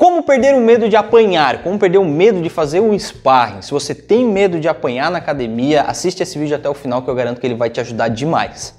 Como perder o medo de apanhar? Como perder o medo de fazer um sparring? Se você tem medo de apanhar na academia, assiste esse vídeo até o final que eu garanto que ele vai te ajudar demais.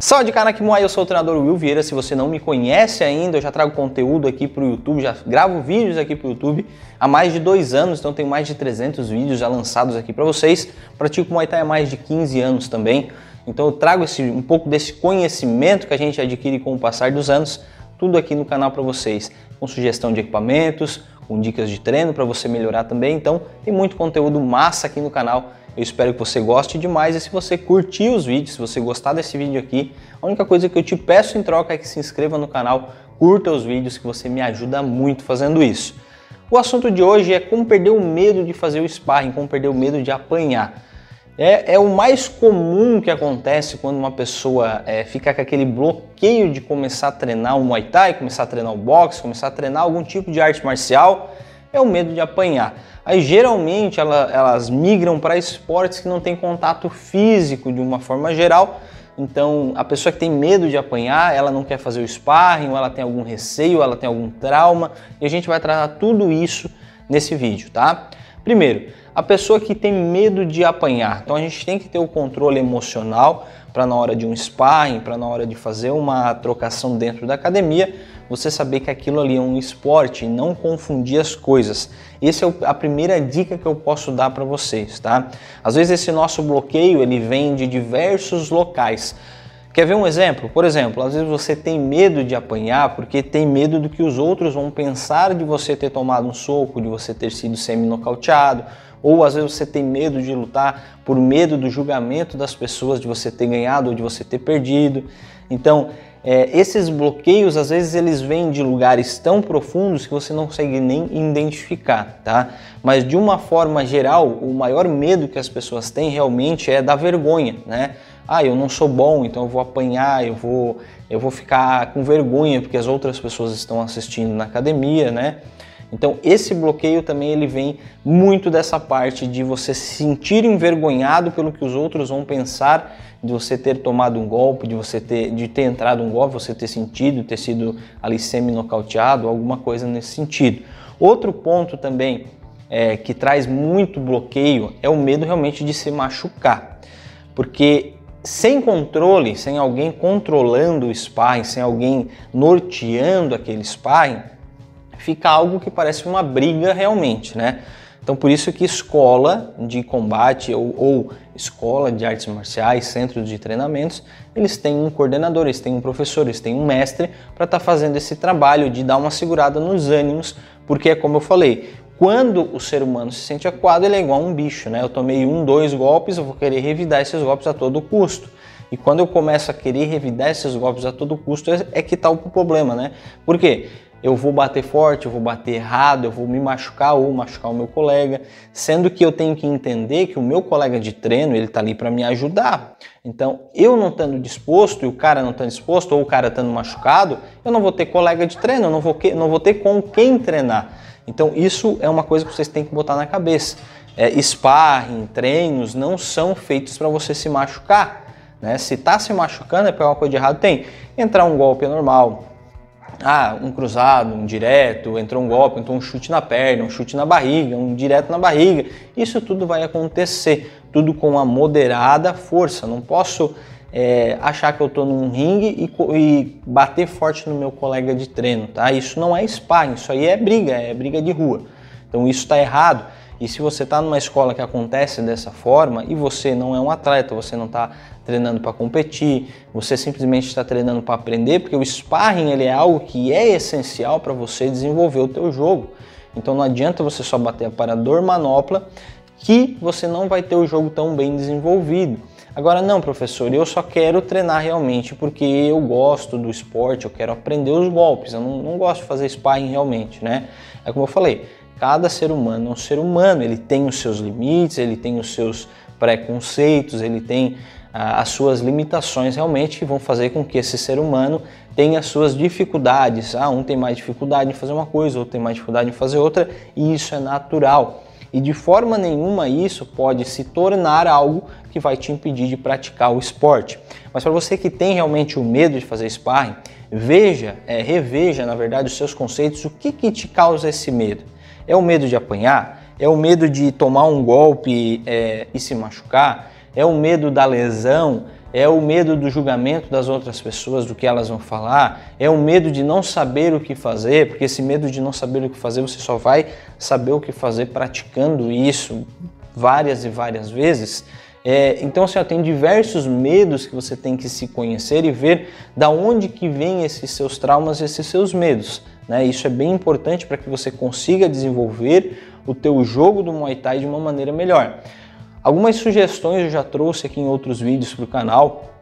Salve Kanaki Muay, eu sou o treinador Will Vieira. Se você não me conhece ainda, eu já trago conteúdo aqui para o YouTube, já gravo vídeos aqui para o YouTube há mais de dois anos, então tenho mais de 300 vídeos já lançados aqui para vocês. Pratico Muay Thai há mais de 15 anos também. Então eu trago esse, um pouco desse conhecimento que a gente adquire com o passar dos anos, tudo aqui no canal para vocês, com sugestão de equipamentos, com dicas de treino para você melhorar também. Então tem muito conteúdo massa aqui no canal. Eu espero que você goste demais e se você curtir os vídeos, se você gostar desse vídeo aqui, a única coisa que eu te peço em troca é que se inscreva no canal, curta os vídeos que você me ajuda muito fazendo isso. O assunto de hoje é como perder o medo de fazer o sparring, como perder o medo de apanhar. É, é, o mais comum que acontece quando uma pessoa é, fica com aquele bloqueio de começar a treinar o Muay Thai, começar a treinar o boxe, começar a treinar algum tipo de arte marcial, é o medo de apanhar. Aí geralmente ela, elas migram para esportes que não tem contato físico de uma forma geral. Então a pessoa que tem medo de apanhar, ela não quer fazer o sparring, ou ela tem algum receio, ela tem algum trauma, e a gente vai tratar tudo isso nesse vídeo, tá? Primeiro, a pessoa que tem medo de apanhar. Então a gente tem que ter o controle emocional para na hora de um sparring, para na hora de fazer uma trocação dentro da academia, você saber que aquilo ali é um esporte e não confundir as coisas. Essa é a primeira dica que eu posso dar para vocês, tá? Às vezes esse nosso bloqueio ele vem de diversos locais. Quer ver um exemplo? Por exemplo, às vezes você tem medo de apanhar porque tem medo do que os outros vão pensar de você ter tomado um soco, de você ter sido semi-nocauteado, ou às vezes você tem medo de lutar por medo do julgamento das pessoas, de você ter ganhado ou de você ter perdido. Então, é, esses bloqueios às vezes eles vêm de lugares tão profundos que você não consegue nem identificar, tá? Mas de uma forma geral, o maior medo que as pessoas têm realmente é da vergonha, né? Ah, eu não sou bom, então eu vou apanhar, eu vou, eu vou ficar com vergonha porque as outras pessoas estão assistindo na academia, né? Então esse bloqueio também ele vem muito dessa parte de você se sentir envergonhado pelo que os outros vão pensar, de você ter tomado um golpe, de você ter, de ter entrado um golpe, você ter sentido, ter sido ali semi-nocauteado, alguma coisa nesse sentido. Outro ponto também é, que traz muito bloqueio é o medo realmente de se machucar, porque sem controle, sem alguém controlando o sparring, sem alguém norteando aquele sparring, fica algo que parece uma briga realmente, né? Então por isso que escola de combate ou, ou escola de artes marciais, centros de treinamentos, eles têm um coordenador, eles têm um professor, eles têm um mestre para estar tá fazendo esse trabalho de dar uma segurada nos ânimos, porque é como eu falei, quando o ser humano se sente acuado, ele é igual a um bicho, né? Eu tomei um, dois golpes, eu vou querer revidar esses golpes a todo custo. E quando eu começo a querer revidar esses golpes a todo custo, é que está o problema, né? Por quê? Eu vou bater forte, eu vou bater errado, eu vou me machucar ou machucar o meu colega, sendo que eu tenho que entender que o meu colega de treino ele está ali para me ajudar. Então, eu não estando disposto e o cara não estando disposto ou o cara estando machucado, eu não vou ter colega de treino, eu não vou, não vou ter com quem treinar. Então, isso é uma coisa que vocês têm que botar na cabeça. É, sparring, treinos não são feitos para você se machucar. Né? Se está se machucando é porque alguma coisa de errado. Tem entrar um golpe é normal, ah, um cruzado, um direto, entrou um golpe, entrou um chute na perna, um chute na barriga, um direto na barriga. Isso tudo vai acontecer, tudo com uma moderada força. Não posso é, achar que eu estou num ringue e, e, bater forte no meu colega de treino, tá? Isso não é sparring, isso aí é briga, é briga de rua. Então isso está errado. E se você está numa escola que acontece dessa forma e você não é um atleta, você não está treinando para competir, você simplesmente está treinando para aprender, porque o sparring ele é algo que é essencial para você desenvolver o teu jogo. Então não adianta você só bater aparador, manopla, que você não vai ter o jogo tão bem desenvolvido. Agora não, professor, eu só quero treinar realmente porque eu gosto do esporte, eu quero aprender os golpes, eu não, não gosto de fazer sparring realmente, né? É como eu falei, Cada ser humano é um ser humano, ele tem os seus limites, ele tem os seus preconceitos, ele tem ah, as suas limitações realmente que vão fazer com que esse ser humano tenha as suas dificuldades. Ah, um tem mais dificuldade em fazer uma coisa, outro tem mais dificuldade em fazer outra, e isso é natural. E de forma nenhuma isso pode se tornar algo que vai te impedir de praticar o esporte. Mas para você que tem realmente o medo de fazer sparring, veja, é, reveja na verdade os seus conceitos, o que, que te causa esse medo. É o medo de apanhar? É o medo de tomar um golpe é, e se machucar? É o medo da lesão? é o medo do julgamento das outras pessoas, do que elas vão falar, é o medo de não saber o que fazer, porque esse medo de não saber o que fazer, você só vai saber o que fazer praticando isso várias e várias vezes. É, então, assim, ó, tem diversos medos que você tem que se conhecer e ver da onde que vem esses seus traumas, esses seus medos. Né? Isso é bem importante para que você consiga desenvolver o teu jogo do Muay Thai de uma maneira melhor. Algumas sugestões eu já trouxe aqui em outros vídeos para o canal,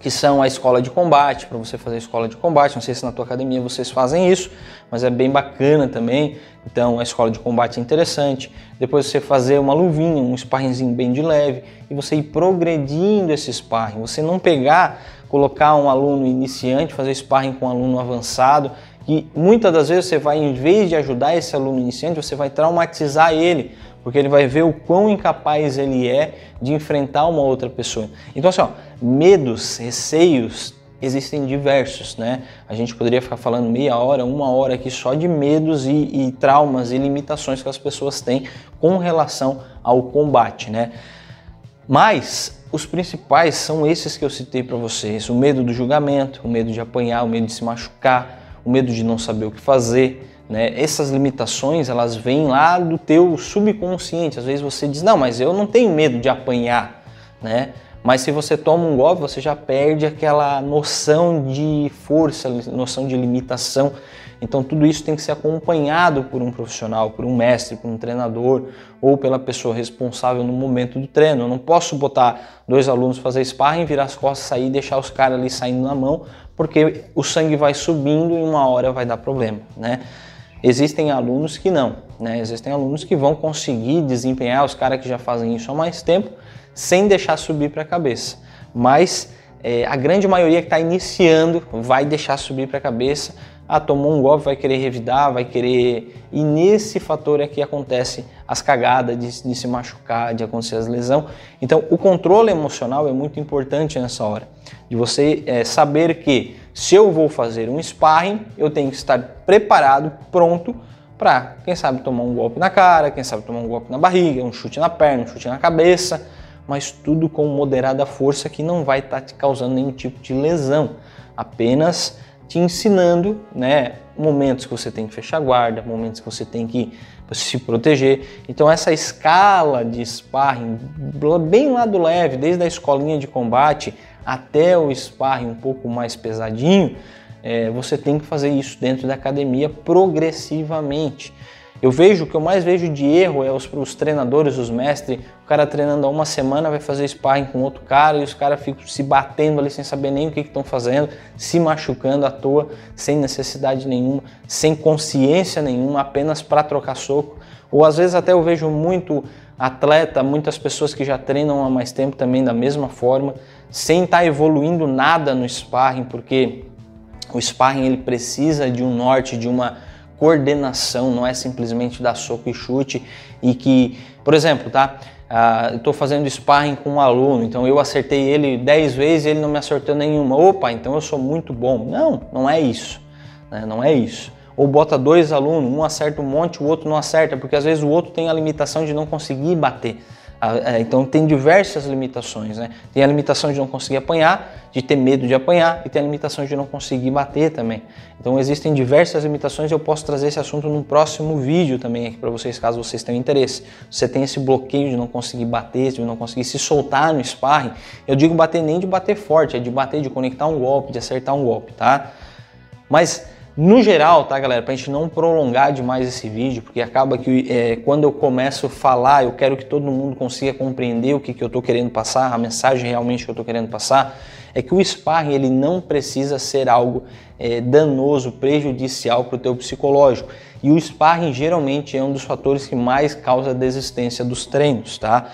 que são a escola de combate, para você fazer escola de combate. Não sei se na tua academia vocês fazem isso, mas é bem bacana também. Então a escola de combate é interessante. Depois você fazer uma luvinha, um sparringzinho bem de leve e você ir progredindo esse sparring. Você não pegar, colocar um aluno iniciante, fazer sparring com um aluno avançado, que muitas das vezes você vai, em vez de ajudar esse aluno iniciante, você vai traumatizar ele porque ele vai ver o quão incapaz ele é de enfrentar uma outra pessoa. Então, assim, ó, medos, receios, existem diversos, né? A gente poderia ficar falando meia hora, uma hora aqui só de medos e, e traumas e limitações que as pessoas têm com relação ao combate, né? Mas os principais são esses que eu citei para vocês: o medo do julgamento, o medo de apanhar, o medo de se machucar, o medo de não saber o que fazer, né? Essas limitações elas vêm lá do teu subconsciente. Às vezes você diz, não, mas eu não tenho medo de apanhar, né? Mas se você toma um golpe, você já perde aquela noção de força, noção de limitação. Então tudo isso tem que ser acompanhado por um profissional, por um mestre, por um treinador ou pela pessoa responsável no momento do treino. Eu não posso botar dois alunos fazer sparring, virar as costas, sair e deixar os caras ali saindo na mão, porque o sangue vai subindo e uma hora vai dar problema, né? Existem alunos que não, né? Existem alunos que vão conseguir desempenhar, os caras que já fazem isso há mais tempo, sem deixar subir para a cabeça. Mas é, a grande maioria que está iniciando vai deixar subir para a cabeça. Ah, tomou um golpe, vai querer revidar, vai querer. E nesse fator é que acontece as cagadas de, de se machucar, de acontecer as lesões. Então, o controle emocional é muito importante nessa hora. De você é, saber que se eu vou fazer um sparring, eu tenho que estar preparado, pronto para, quem sabe, tomar um golpe na cara, quem sabe tomar um golpe na barriga, um chute na perna, um chute na cabeça, mas tudo com moderada força que não vai estar tá te causando nenhum tipo de lesão, apenas te ensinando, né, momentos que você tem que fechar a guarda, momentos que você tem que se proteger. Então essa escala de sparring, bem lá do leve, desde a escolinha de combate até o sparring um pouco mais pesadinho, é, você tem que fazer isso dentro da academia progressivamente. Eu vejo o que eu mais vejo de erro é os, os treinadores, os mestres, o cara treinando há uma semana vai fazer sparring com outro cara e os caras ficam se batendo ali sem saber nem o que estão fazendo, se machucando à toa, sem necessidade nenhuma, sem consciência nenhuma, apenas para trocar soco. Ou às vezes até eu vejo muito atleta, muitas pessoas que já treinam há mais tempo também da mesma forma, sem estar tá evoluindo nada no sparring, porque o sparring ele precisa de um norte, de uma coordenação, não é simplesmente dar soco e chute e que, por exemplo, tá? Ah, estou fazendo sparring com um aluno, então eu acertei ele 10 vezes e ele não me acertou nenhuma. Opa, então eu sou muito bom. Não, não é isso. Né? Não é isso. Ou bota dois alunos, um acerta um monte, o outro não acerta, porque às vezes o outro tem a limitação de não conseguir bater. É, então tem diversas limitações, né? Tem a limitação de não conseguir apanhar, de ter medo de apanhar e tem a limitação de não conseguir bater também. Então existem diversas limitações eu posso trazer esse assunto num próximo vídeo também aqui para vocês, caso vocês tenham interesse. Você tem esse bloqueio de não conseguir bater, de não conseguir se soltar no sparring. Eu digo bater nem de bater forte, é de bater, de conectar um golpe, de acertar um golpe, tá? Mas no geral, tá, galera, pra gente não prolongar demais esse vídeo, porque acaba que é, quando eu começo a falar, eu quero que todo mundo consiga compreender o que, que eu tô querendo passar, a mensagem realmente que eu tô querendo passar, é que o sparring ele não precisa ser algo é, danoso, prejudicial para o teu psicológico. E o sparring geralmente é um dos fatores que mais causa desistência dos treinos, tá?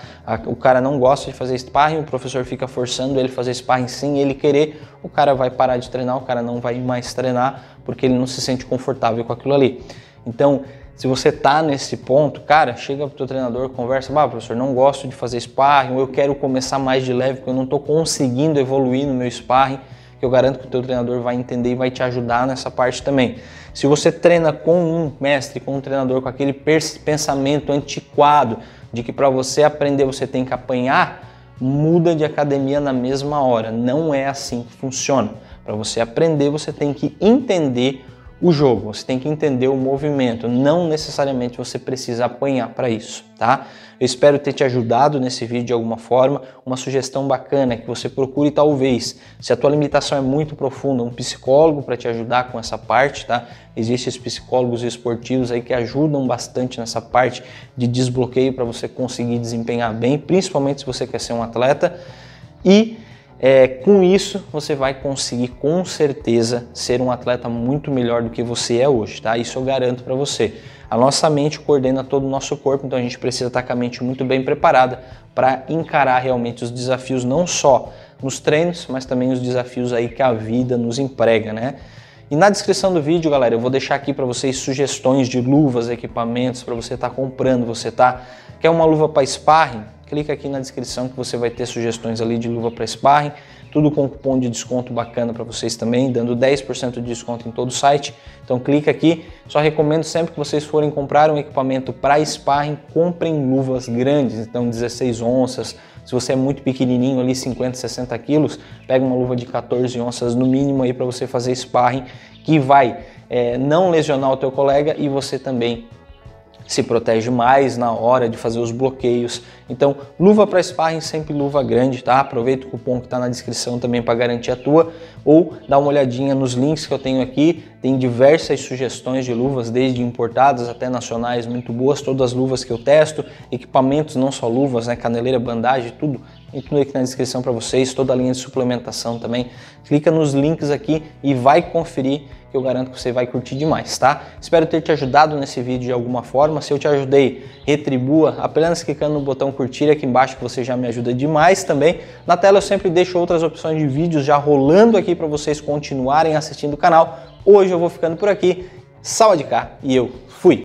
O cara não gosta de fazer sparring, o professor fica forçando ele a fazer sparring sem ele querer, o cara vai parar de treinar, o cara não vai mais treinar porque ele não se sente confortável com aquilo ali. Então, Se você tá nesse ponto, cara, chega pro teu treinador, conversa, ah, professor, não gosto de fazer sparring, ou eu quero começar mais de leve porque eu não tô conseguindo evoluir no meu sparring, eu garanto que o teu treinador vai entender e vai te ajudar nessa parte também. Se você treina com um mestre, com um treinador com aquele pensamento antiquado de que para você aprender você tem que apanhar, muda de academia na mesma hora. Não é assim que funciona. Para você aprender, você tem que entender o jogo, você tem que entender o movimento, não necessariamente você precisa apanhar para isso, tá? Eu espero ter te ajudado nesse vídeo de alguma forma. Uma sugestão bacana é que você procure talvez, se a tua limitação é muito profunda, um psicólogo para te ajudar com essa parte, tá? Existem os psicólogos esportivos aí que ajudam bastante nessa parte de desbloqueio para você conseguir desempenhar bem, principalmente se você quer ser um atleta. E é, com isso você vai conseguir com certeza ser um atleta muito melhor do que você é hoje, tá? Isso eu garanto para você. A nossa mente coordena todo o nosso corpo, então a gente precisa estar com a mente muito bem preparada para encarar realmente os desafios não só nos treinos, mas também os desafios aí que a vida nos emprega, né? E na descrição do vídeo, galera, eu vou deixar aqui para vocês sugestões de luvas, equipamentos para você estar tá comprando. Você tá quer uma luva para sparring? Clica aqui na descrição que você vai ter sugestões ali de luva para sparring, tudo com cupom de desconto bacana para vocês também, dando 10% de desconto em todo o site. Então clica aqui, só recomendo sempre que vocês forem comprar um equipamento para sparring, comprem luvas grandes, então 16 onças, se você é muito pequenininho ali, 50, 60 quilos, pega uma luva de 14 onças no mínimo aí para você fazer sparring, que vai é, não lesionar o teu colega e você também se protege mais na hora de fazer os bloqueios. Então, luva para sparring sempre luva grande, tá? Aproveita o cupom que está na descrição também para garantir a tua ou dá uma olhadinha nos links que eu tenho aqui. Tem diversas sugestões de luvas, desde importadas até nacionais, muito boas. Todas as luvas que eu testo, equipamentos, não só luvas, né? Caneleira, bandagem, tudo. Tudo aqui na descrição para vocês, toda a linha de suplementação também. Clica nos links aqui e vai conferir que eu garanto que você vai curtir demais, tá? Espero ter te ajudado nesse vídeo de alguma forma. Se eu te ajudei, retribua apenas clicando no botão curtir aqui embaixo que você já me ajuda demais também. Na tela eu sempre deixo outras opções de vídeos já rolando aqui para vocês continuarem assistindo o canal. Hoje eu vou ficando por aqui. Salve de cá e eu fui!